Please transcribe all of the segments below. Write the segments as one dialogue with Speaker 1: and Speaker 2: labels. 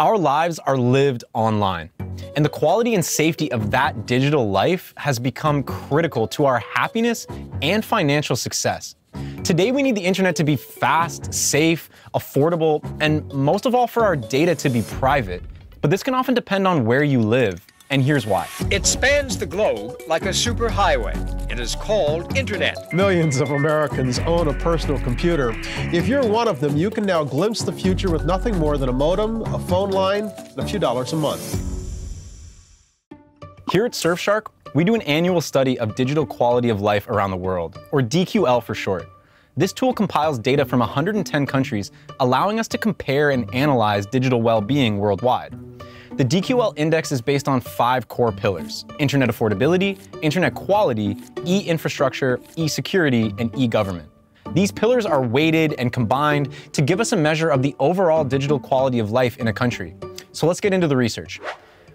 Speaker 1: Our lives are lived online, and the quality and safety of that digital life has become critical to our happiness and financial success. Today, we need the internet to be fast, safe, affordable, and most of all, for our data to be private. But this can often depend on where you live and here's why.
Speaker 2: It spans the globe like a superhighway. It is called Internet.
Speaker 3: Millions of Americans own a personal computer. If you're one of them, you can now glimpse the future with nothing more than a modem, a phone line, and a few dollars a month.
Speaker 1: Here at Surfshark, we do an annual study of digital quality of life around the world, or DQL for short. This tool compiles data from 110 countries, allowing us to compare and analyze digital well-being worldwide. The DQL index is based on five core pillars internet affordability, internet quality, e infrastructure, e security, and e government. These pillars are weighted and combined to give us a measure of the overall digital quality of life in a country. So let's get into the research.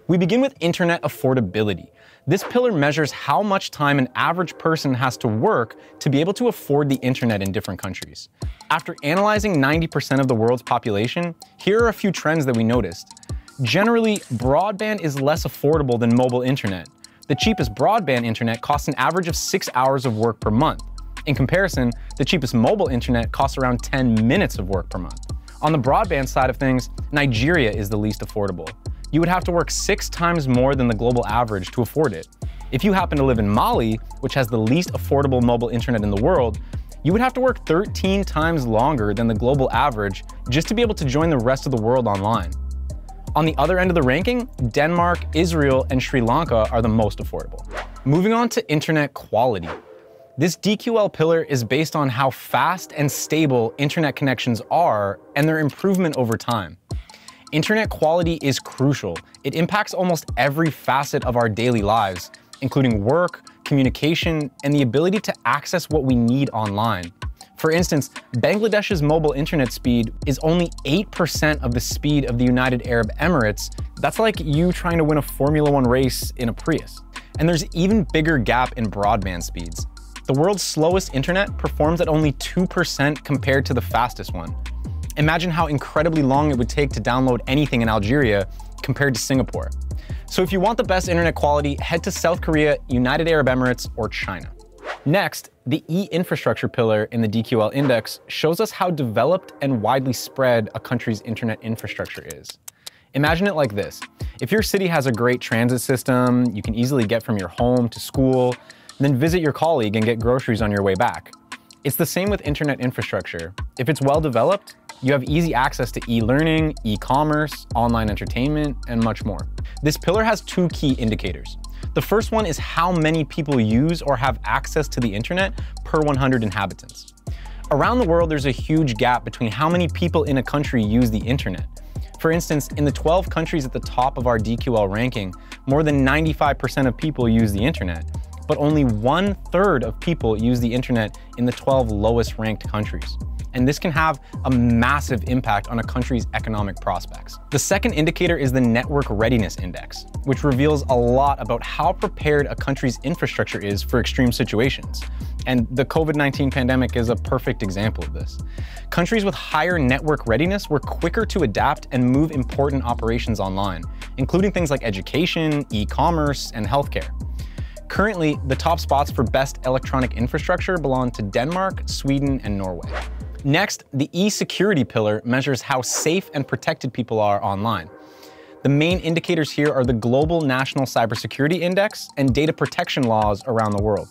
Speaker 1: We begin with internet affordability. This pillar measures how much time an average person has to work to be able to afford the internet in different countries. After analyzing 90% of the world's population, here are a few trends that we noticed. Generally, broadband is less affordable than mobile internet. The cheapest broadband internet costs an average of six hours of work per month. In comparison, the cheapest mobile internet costs around 10 minutes of work per month. On the broadband side of things, Nigeria is the least affordable. You would have to work six times more than the global average to afford it. If you happen to live in Mali, which has the least affordable mobile internet in the world, you would have to work 13 times longer than the global average just to be able to join the rest of the world online. On the other end of the ranking, Denmark, Israel, and Sri Lanka are the most affordable. Moving on to internet quality. This DQL pillar is based on how fast and stable internet connections are and their improvement over time. Internet quality is crucial. It impacts almost every facet of our daily lives, including work, communication, and the ability to access what we need online. For instance, Bangladesh's mobile internet speed is only 8% of the speed of the United Arab Emirates. That's like you trying to win a Formula One race in a Prius. And there's even bigger gap in broadband speeds. The world's slowest internet performs at only 2% compared to the fastest one. Imagine how incredibly long it would take to download anything in Algeria compared to Singapore. So if you want the best internet quality, head to South Korea, United Arab Emirates, or China. Next, the e-infrastructure pillar in the DQL index shows us how developed and widely spread a country's internet infrastructure is. Imagine it like this. If your city has a great transit system, you can easily get from your home to school, then visit your colleague and get groceries on your way back. It's the same with internet infrastructure. If it's well developed, you have easy access to e-learning, e-commerce, online entertainment, and much more. This pillar has two key indicators. The first one is how many people use or have access to the internet per 100 inhabitants. Around the world, there's a huge gap between how many people in a country use the internet. For instance, in the 12 countries at the top of our DQL ranking, more than 95% of people use the internet, but only one third of people use the internet in the 12 lowest ranked countries and this can have a massive impact on a country's economic prospects. The second indicator is the Network Readiness Index, which reveals a lot about how prepared a country's infrastructure is for extreme situations. And the COVID-19 pandemic is a perfect example of this. Countries with higher network readiness were quicker to adapt and move important operations online, including things like education, e-commerce, and healthcare. Currently, the top spots for best electronic infrastructure belong to Denmark, Sweden, and Norway. Next, the e-security pillar measures how safe and protected people are online. The main indicators here are the Global National Cybersecurity Index and data protection laws around the world.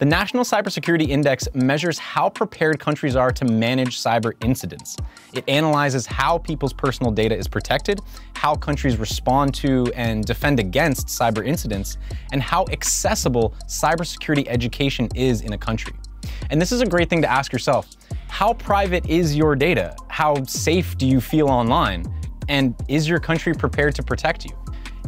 Speaker 1: The National Cybersecurity Index measures how prepared countries are to manage cyber incidents. It analyzes how people's personal data is protected, how countries respond to and defend against cyber incidents, and how accessible cybersecurity education is in a country. And this is a great thing to ask yourself. How private is your data? How safe do you feel online? And is your country prepared to protect you?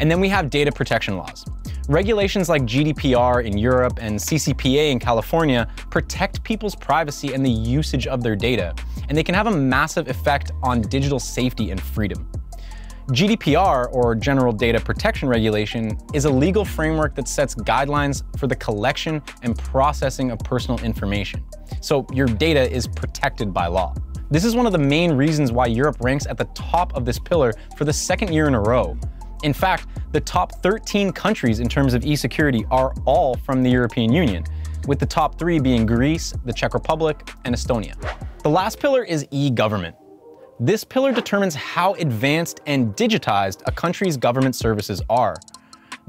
Speaker 1: And then we have data protection laws. Regulations like GDPR in Europe and CCPA in California protect people's privacy and the usage of their data, and they can have a massive effect on digital safety and freedom. GDPR, or General Data Protection Regulation, is a legal framework that sets guidelines for the collection and processing of personal information. So your data is protected by law. This is one of the main reasons why Europe ranks at the top of this pillar for the second year in a row. In fact, the top 13 countries in terms of e-security are all from the European Union, with the top three being Greece, the Czech Republic, and Estonia. The last pillar is e-government. This pillar determines how advanced and digitized a country's government services are.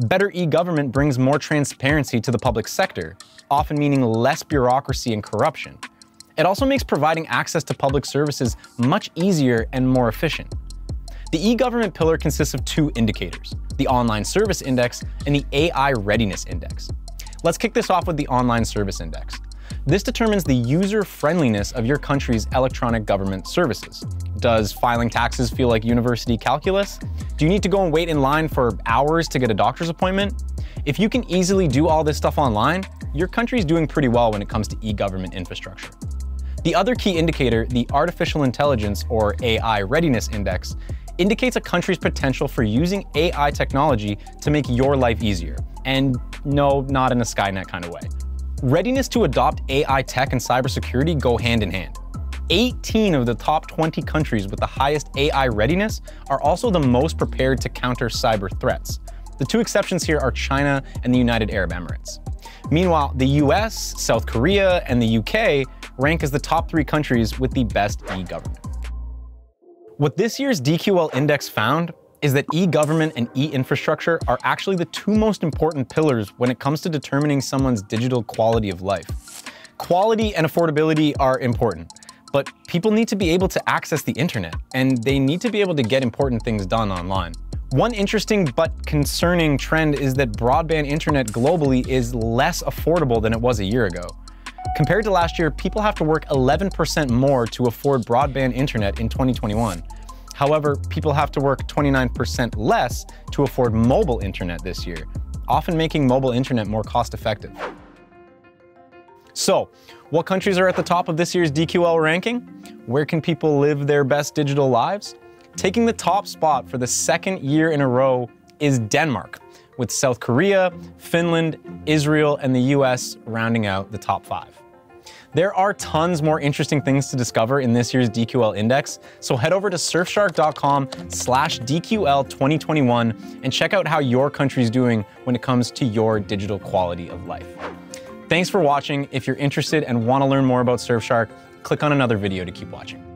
Speaker 1: Better e-government brings more transparency to the public sector, often meaning less bureaucracy and corruption. It also makes providing access to public services much easier and more efficient. The e-government pillar consists of two indicators, the Online Service Index and the AI Readiness Index. Let's kick this off with the Online Service Index. This determines the user-friendliness of your country's electronic government services. Does filing taxes feel like university calculus? Do you need to go and wait in line for hours to get a doctor's appointment? If you can easily do all this stuff online, your country's doing pretty well when it comes to e-government infrastructure. The other key indicator, the Artificial Intelligence or AI Readiness Index, indicates a country's potential for using AI technology to make your life easier. And no, not in a Skynet kind of way. Readiness to adopt AI tech and cybersecurity go hand in hand. 18 of the top 20 countries with the highest AI readiness are also the most prepared to counter cyber threats. The two exceptions here are China and the United Arab Emirates. Meanwhile, the US, South Korea, and the UK rank as the top three countries with the best e-government. What this year's DQL Index found is that e-government and e-infrastructure are actually the two most important pillars when it comes to determining someone's digital quality of life. Quality and affordability are important, but people need to be able to access the internet, and they need to be able to get important things done online. One interesting but concerning trend is that broadband internet globally is less affordable than it was a year ago. Compared to last year, people have to work 11% more to afford broadband internet in 2021. However, people have to work 29% less to afford mobile internet this year, often making mobile internet more cost effective. So, what countries are at the top of this year's DQL ranking? Where can people live their best digital lives? Taking the top spot for the second year in a row is Denmark, with South Korea, Finland, Israel, and the US rounding out the top five. There are tons more interesting things to discover in this year's DQL Index, so head over to surfshark.com slash DQL 2021 and check out how your country's doing when it comes to your digital quality of life. Thanks for watching. If you're interested and want to learn more about Surfshark, click on another video to keep watching.